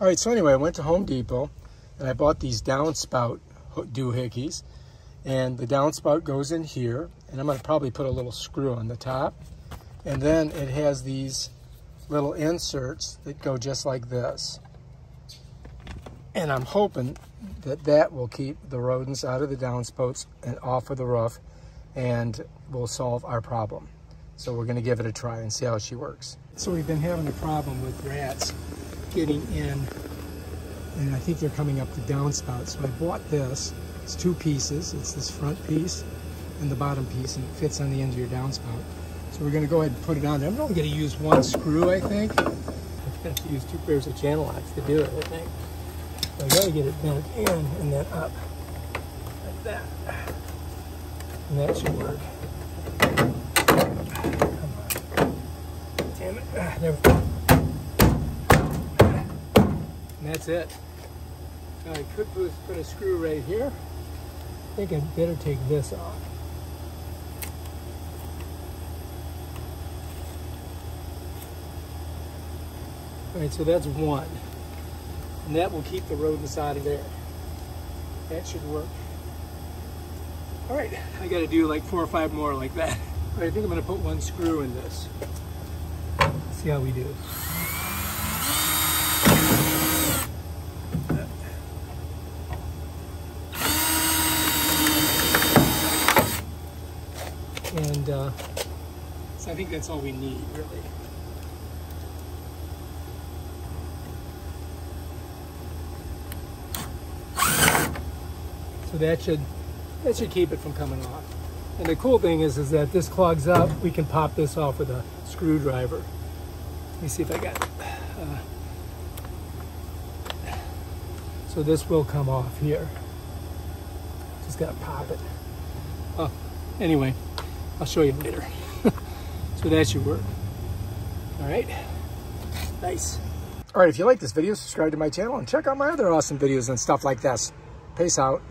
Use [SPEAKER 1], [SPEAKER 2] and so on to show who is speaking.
[SPEAKER 1] All right, so anyway, I went to Home Depot and I bought these downspout doohickeys. And the downspout goes in here, and I'm gonna probably put a little screw on the top. And then it has these little inserts that go just like this. And I'm hoping that that will keep the rodents out of the downspouts and off of the roof and will solve our problem. So we're gonna give it a try and see how she works. So we've been having a problem with rats getting in and I think they're coming up the downspout. So I bought this. It's two pieces. It's this front piece and the bottom piece and it fits on the end of your downspout. So we're gonna go ahead and put it on there. I'm only gonna use one screw, I think. I'm gonna to use two pairs of channel locks to do it, I think. So I gotta get it bent in and then up like that. And that should work. Come on. Damn it. Ah, there we go. And that's it. I could put, a screw right here. I think I'd better take this off. All right, so that's one. And that will keep the rodents inside of there. That should work. All right, I gotta do like four or five more like that. All right, I think I'm gonna put one screw in this. See how we do. And uh, so I think that's all we need, really. So that should that should keep it from coming off. And the cool thing is, is that this clogs up. We can pop this off with a screwdriver. Let me see if I got. Uh, so this will come off here. Just gotta pop it. Oh, anyway, I'll show you later. so that should work. All right, nice. All right, if you like this video, subscribe to my channel and check out my other awesome videos and stuff like this. Peace out.